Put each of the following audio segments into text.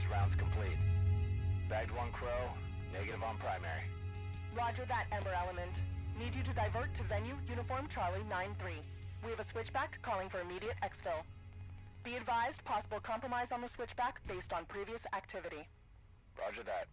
Status rounds complete. Bagged one crow, negative on primary. Roger that, Ember Element. Need you to divert to venue Uniform Charlie 9-3. We have a switchback calling for immediate exfil. Be advised, possible compromise on the switchback based on previous activity. Roger that.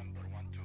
Ember 1-2. Ember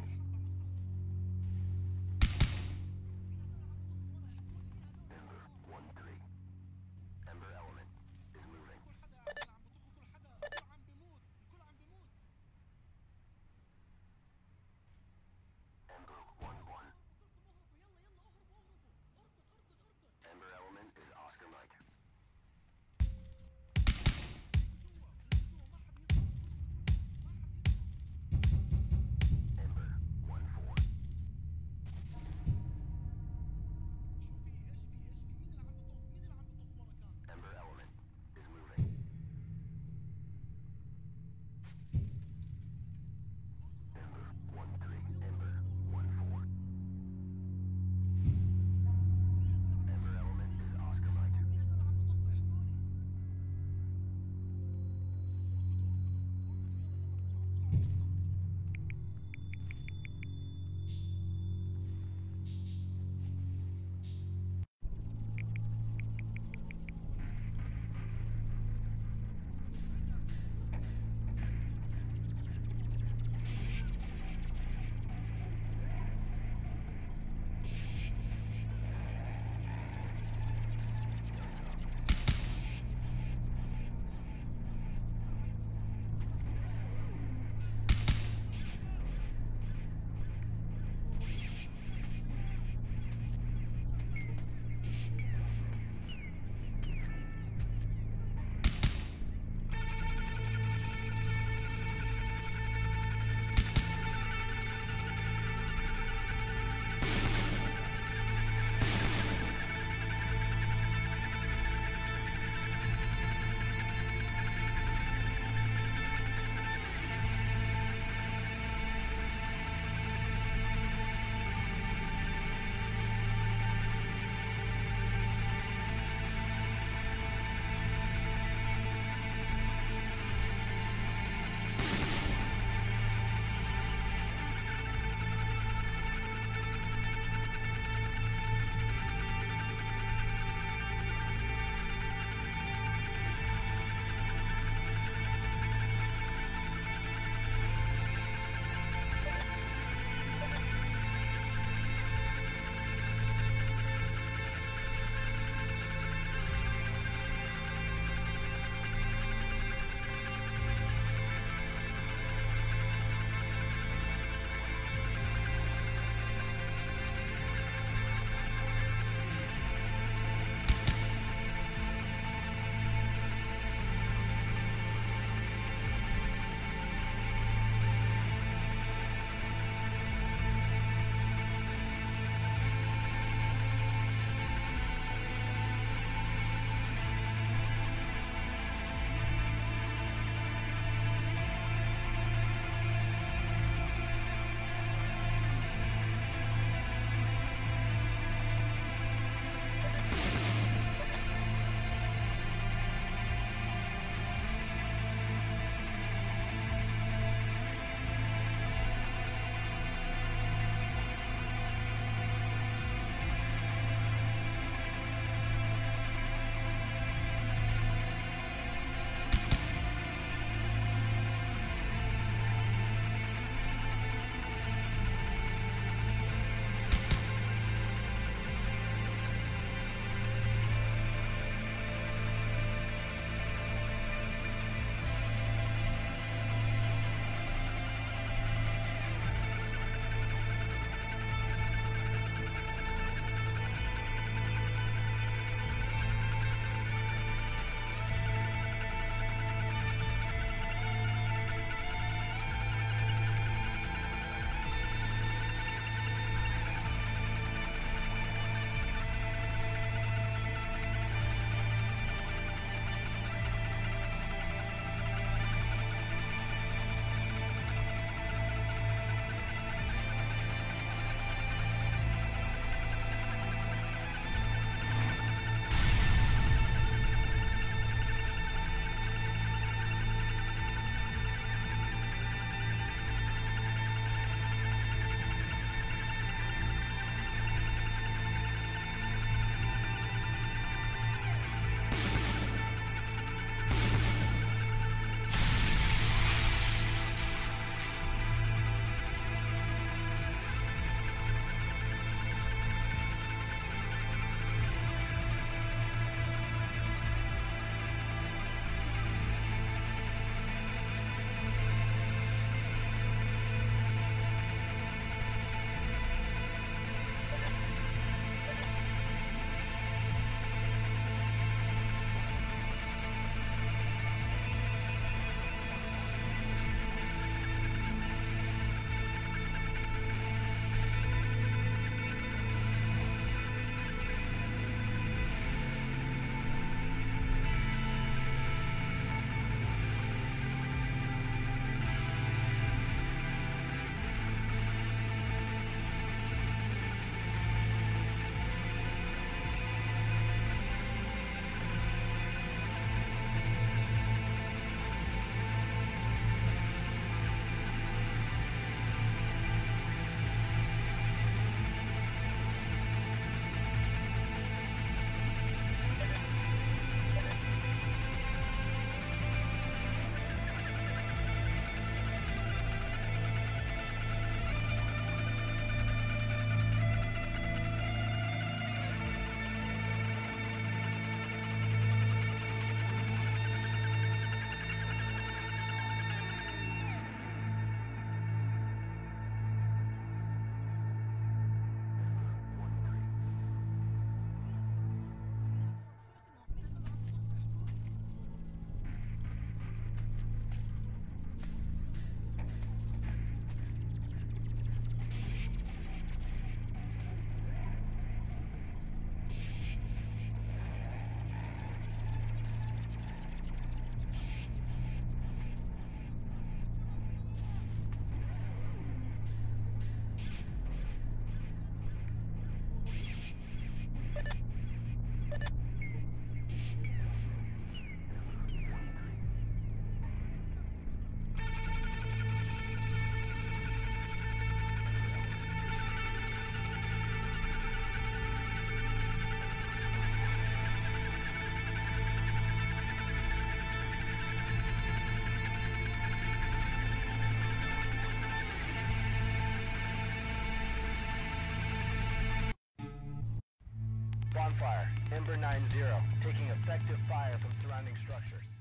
Ember 9-0, taking effective fire from surrounding structures.